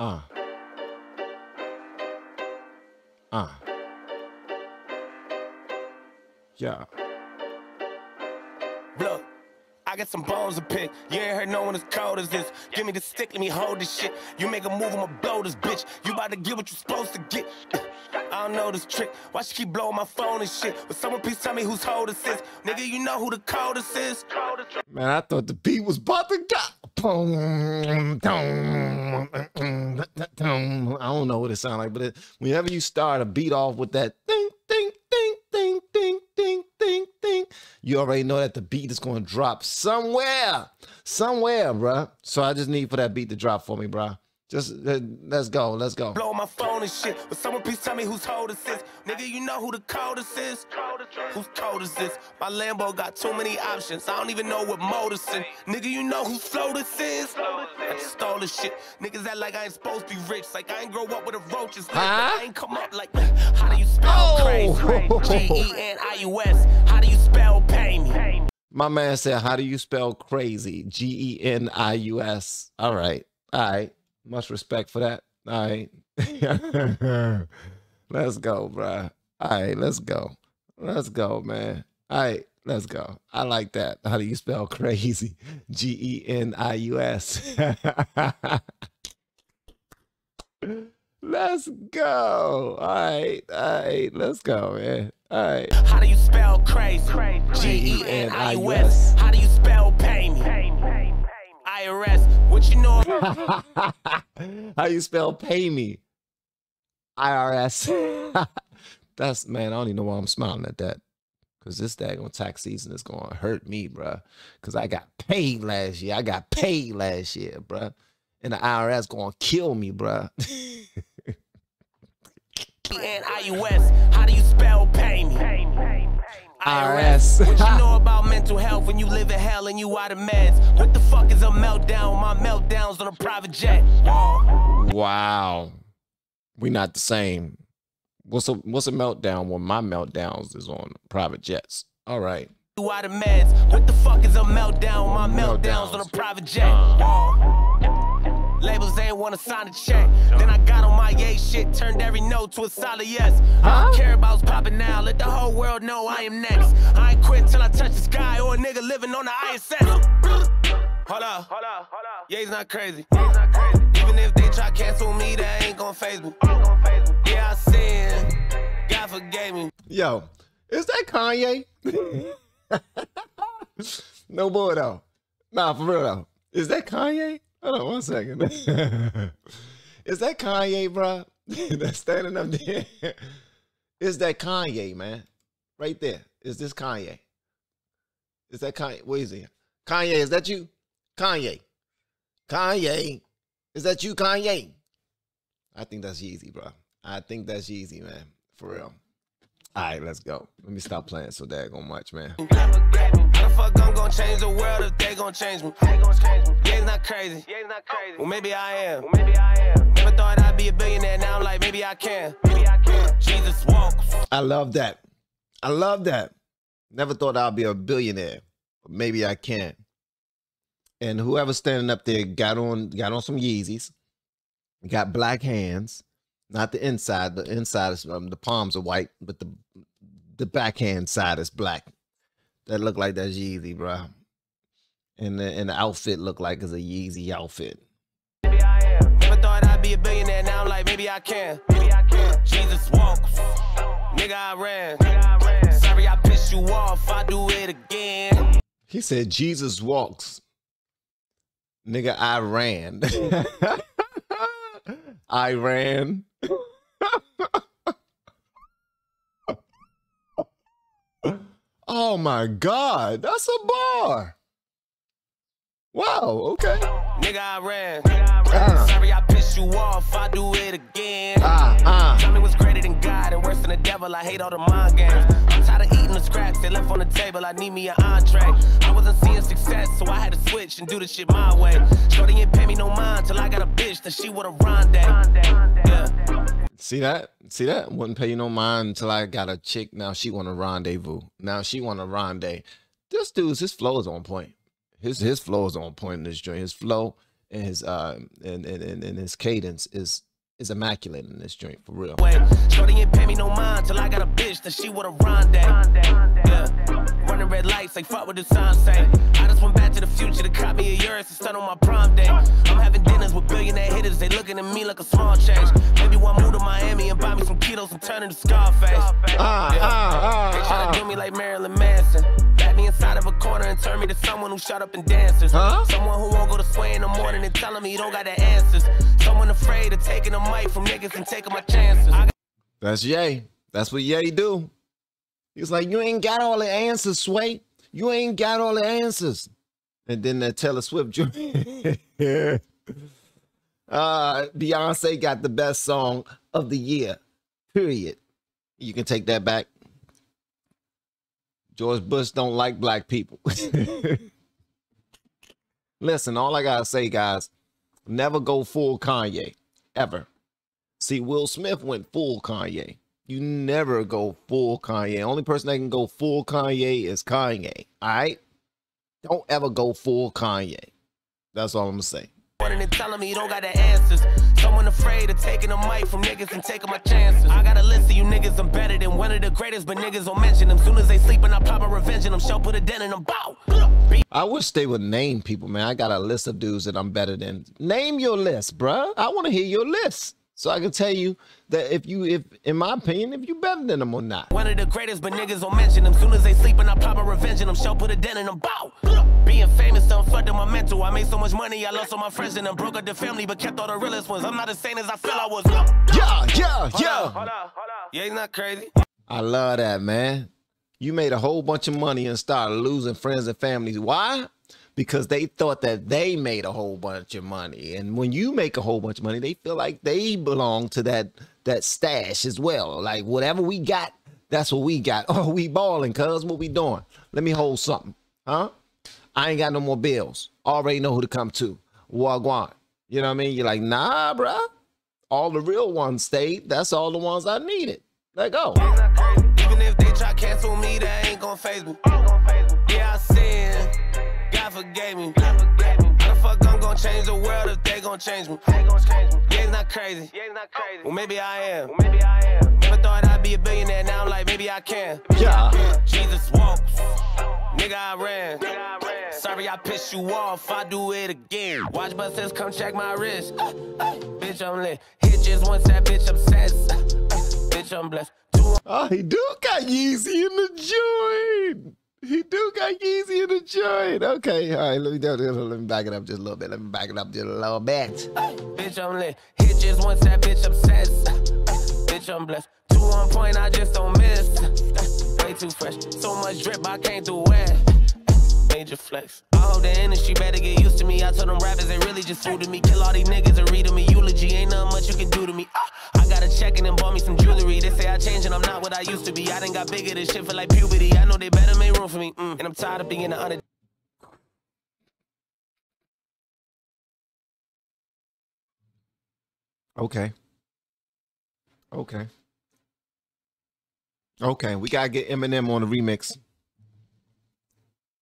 Uh. Uh. Yeah. Look, I got some bones to pick. You ain't heard no one as cold as this. Give me the stick, let me hold this shit. You make a move, I'ma blow this bitch. You about to get what you supposed to get. I don't know this trick. Why she keep blowing my phone and shit? But someone please tell me who's holdest this. Nigga, you know who the coldest is. Man, I thought the beat was about to go. I don't know what it sounds like, but it, whenever you start a beat off with that ding, ding, ding, ding, ding, ding, ding, ding, you already know that the beat is going to drop somewhere, somewhere, bruh. So I just need for that beat to drop for me, bruh. Just uh, let's go, let's go. Blow my phone and shit. But someone please tell me who's holdest is. Nigga, you know who the coldest is. Who's coldest is? My Lambo got too many options. I don't even know what motors in. Nigga, you know who slow this is. I just stole this shit. Niggas act like I ain't supposed to be rich. Like I ain't grow up with the roaches. Huh? I ain't come up like, how do you spell Oh. crazy? G E N I U S. How do you spell pay me? My man said, How do you spell crazy? G E N I U S. All right. All right. Much respect for that. All right. let's go, bro. All right. Let's go. Let's go, man. All right. Let's go. I like that. How do you spell crazy? G E N I U S. Let's go. All right. All right. Let's go, man. All right. How do you spell crazy? G E N I U S. How do you spell pay me? IRS. What you know How you spell pay me? IRS. That's man, I don't even know why I'm smiling at that. Cause this daggone tax season is gonna hurt me, bruh. Cause I got paid last year. I got paid last year, bruh. And the IRS gonna kill me, bruh. N-I-U-S. How do you spell pay me? IRS. What you know about mental health when you live in hell and you out of meds? What the fuck is a meltdown? My meltdowns on a private jet. Wow. We not the same. What's a what's a meltdown when my meltdowns is on private jets? All right. You out of meds. What the fuck is a meltdown? My meltdowns on a private jet. Uh. Whoa. Labels ain't wanna sign a check. Then I got on my Ye shit, turned every no to a solid yes. I don't care about what's popping now. Let the whole world know I am next. I ain't quit till I touch the sky or a nigga living on the ISS. Hold up, hold up, hold up. Ye's not crazy. Even if they try cancel me, that ain't gon' phase me. Yeah, I sin. God forgave me. Yo, is that Kanye? no boy though. Nah, for real though. Is that Kanye? Hold on one second. is that Kanye, bro? That's standing up there. Is that Kanye, man? Right there. Is this Kanye? Is that Kanye? Where is he? Kanye, is that you? Kanye. Kanye. Is that you, Kanye? I think that's Yeezy, bro. I think that's Yeezy, man. For real. All right, let's go. Let me stop playing so daggone much, man. How the fuck I'm gonna change the world if they gon' change me? Yeah, it's not crazy. Yeah, it's not crazy. Well, maybe I am. Well, maybe I am. Never thought I'd be a billionaire. Now I'm like, maybe I can. Maybe I can. Jesus walk. I love that. I love that. Never thought I'd be a billionaire, but maybe I can. And whoever's standing up there got on got on some Yeezys, got black hands, not the inside. The inside is um, the palms are white, but the the backhand side is black. That look like that's Yeezy, bro. And the and the outfit look like it's a Yeezy outfit. Maybe I am. Never thought I'd be a billionaire. Now I'm like, maybe I can. Maybe I can. Jesus walk. Nigga, I ran. Sorry, I pissed you off. I do it again. He said Jesus walks. Nigga, I ran. I ran. Oh my God. That's a bar. Wow. Okay. Nigga, I ran. Ah. Sorry, I pissed you off. I do it again. Ah, ah. Tell me what's greater than God and worse than the devil. I hate all the mind games. I'm tired of eating the scraps they left on the table. I need me an entree. I wasn't seeing success, so I had to switch and do the shit my way. Shorty ain't pay me no mind till I got a bitch that she would have rondé. See that? See that? Wouldn't pay you no mind until I got a chick. Now she want a rendezvous. Now she want a rendezvous. This dude's his flow is on point. His his flow is on point in this joint. His flow and his uh and, and, and his cadence is is immaculate in this joint for real. Shorty ain't pay me no mind till I got a bitch that she have run Yeah. Running red lights like fuck what the sign say. I just went back to the future to cop me a Urus to start on my prime day. I'm having dinners with billionaire hitters, they looking at me like a small change. Maybe one move to Miami and buy me some kilos and turn into Scarface. Ah, Yeah. ah, ah, They try ah. to do me like Marilyn Manson. Back me inside of a corner and turn me to someone who shut up and dances. Huh? Someone who won't go to sway in the morning and telling me you don't got the answers. Someone afraid of taking a mic from niggas and taking my chances. That's Ye. That's what Ye do. He's like, you ain't got all the answers, Sway. You ain't got all the answers. And then that Taylor Swift joint. uh, Beyonce got the best song of the year. Period. You can take that back. George Bush don't like black people. Listen, all I gotta say, guys, never go full Kanye. Ever. See, Will Smith went full Kanye. You never go full Kanye. Only person that can go full Kanye is Kanye. All right? Don't ever go full Kanye. That's all I'm gonna say. morning and telling me you don't got the answers. Someone afraid of taking a mic from niggas and taking my chances. I got a list of you niggas, I'm better than one of the greatest, but niggas don't mention them. Soon as they sleeping, I plot my revenge in them. Show put a dent in them. Bow. I wish they would name people, man. I got a list of dudes that I'm better than. Name your list, bruh. I want to hear your list. So I can tell you that if you, if in my opinion, if you better than them or not. One of the greatest, but niggas don't mention them. Soon as they sleeping, I plot my revenge in them. Show put a dent in them. Bow. Being famous done fucked up my mental. I made so much money, I lost all my friends and them. Broke up the family, but kept all the realest ones. I'm not as sane as I feel I was. Yeah, yeah, yeah. Hold up, hold up. Yeah, he's not crazy. I love that, man. You made a whole bunch of money and started losing friends and families. Why? Because they thought that they made a whole bunch of money. And when you make a whole bunch of money, they feel like they belong to that that stash as well. Like whatever we got, that's what we got. Oh, we balling, cuz what we doing? Let me hold something. Huh? I ain't got no more bills. Already know who to come to. Wagwan. You know what I mean? You're like, nah, bruh. All the real ones stayed. That's all the ones I needed. Let go. Even if they try cancel me, that ain't phase me. Yeah, I. God forgave me. The fuck I'm gon' change the world if they gon' change me? Yeah, it's not crazy. Well, maybe I am. Never thought I'd be a billionaire. Now I'm like, maybe I can. Yeah. Jesus walks. Nigga, I ran. Sorry, I pissed you off. I do it again. Watch buses come check my wrist. bitch, I'm lit. Hit just once, that bitch obsessed. bitch, I'm blessed. Two Oh, he do got Yeezy in the joint. He do got Yeezy in the joint. Okay, all right. Let me do. Let me back it up just a little bit. Let me back it up just a little bit. Bitch, I'm lit. Hit just once, that bitch obsessed. bitch, I'm blessed. Two on point, I just don't miss. Way too fresh. So much drip, I can't do it. Major flex. I hope the industry better get used to me. I told them rappers they really just fooled me. Kill all these niggas and read them a eulogy. Ain't nothing much you can do to me. Ah, I got a check and then bought me some jewelry. They say I changed and I'm not what I used to be. I done got bigger. This shit feel like puberty. I know they better make room for me. Mm, and I'm tired of being the under. Okay. Okay. Okay, we gotta get Eminem on the remix.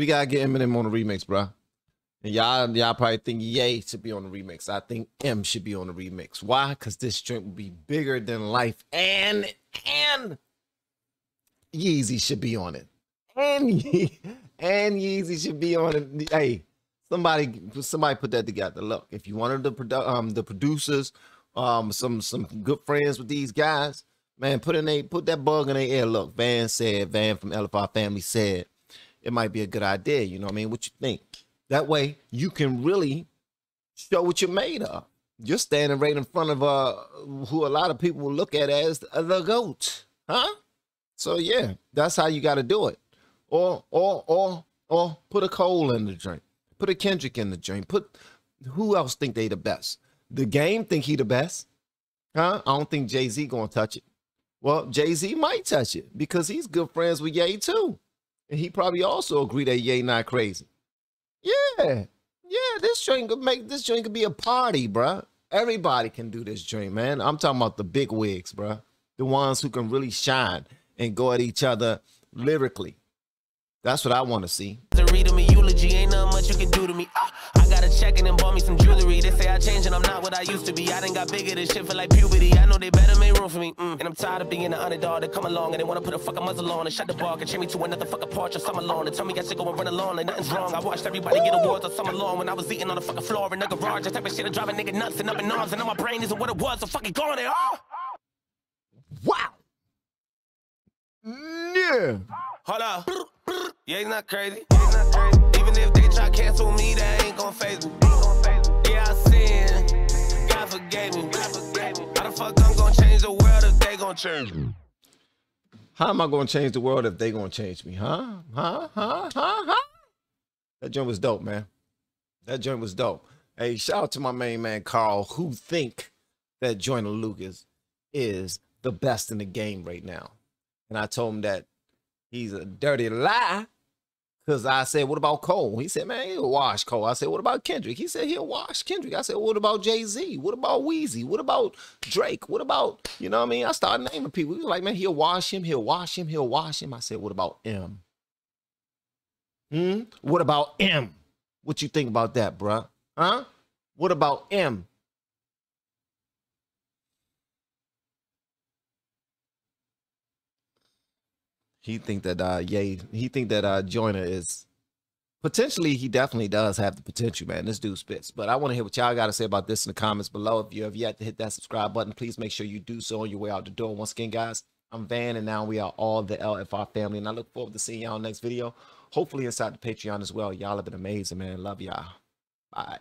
We gotta get Eminem on the remix, bro. And y'all, y'all probably think Ye should be on the remix. I think M should be on the remix. Why? Because this joint will be bigger than life, and and Yeezy should be on it, and and Yeezy should be on it. Hey, somebody, somebody put that together. Look, if you wanted the produ- um the producers, um some some good friends with these guys, man, put in a put that bug in their ear. Look, Van said, Van from LFR family said, it might be a good idea. You know what I mean? What you think? That way you can really show what you're made of. You're standing right in front of uh who a lot of people look at as the goat, huh? So yeah, that's how you got to do it. Or or or or put a Cole in the drink. Put a Kendrick in the drink. Put who else think they the best? The game think he the best, huh? I don't think Jay Z gonna touch it. Well, Jay Z might touch it because he's good friends with Ye too, and he probably also agree that Ye not crazy. Yeah, yeah. This joint could make this joint could be a party, bruh. Everybody can do this joint, man. I'm talking about the big wigs, bruh. The ones who can really shine and go at each other lyrically. That's what I want to see. To read them a eulogy. Ain't nothing much you can do to me. I got a check and then bought me some jewelry. They say I changed and I'm not what I used to be. I done got bigger than shit for like puberty. I know they better make room for me. Mm. And I'm tired of being the underdog that come along and they wanna put a fucking muzzle on and shut the bar and chain me to another fucking porch or summer lawn and tell me I should go and run along like nothing's wrong. I watched everybody get awards on summer lawn when I was eating on the fucking floor in the garage. That type of shit that drive a nigga nuts and up in arms and now my brain isn't what it was. So fucking go on there. Oh! Wow. Yeah. Hold up. Yeah, he's not crazy. He's not crazy. Even if they try cancel me, that ain't gon' phase me. Yeah, I sin. God forgave me. How the fuck I'm gon' change the world if they gon' change me? How am I to change the world if they to change me? Huh? Huh? Huh? Huh? Huh? That joint was dope, man. That joint was dope. Hey, shout out to my main man Carl, who think that Joyner Lucas is the best in the game right now. And I told him that he's a dirty lie. Cause I said, what about Cole? He said, man, he'll wash Cole. I said, what about Kendrick? He said, he'll wash Kendrick. I said, what about Jay-Z? What about Weezy? What about Drake? What about, you know what I mean? I started naming people. He was like, man, he'll wash him, he'll wash him, he'll wash him. I said, what about M? Hmm? What about M? What you think about that, bruh? Huh? What about M? He think that uh Ye, he think that uh Joyner is potentially he definitely does have the potential, man. This dude spits. But I want to hear what y'all got to say about this in the comments below. If you have yet to hit that subscribe button, please make sure you do so on your way out the door. Once again, guys, I'm Van, and now we are all the LFR family, and I look forward to seeing y'all next video. Hopefully inside the Patreon as well. Y'all have been amazing, man. Love y'all. Bye.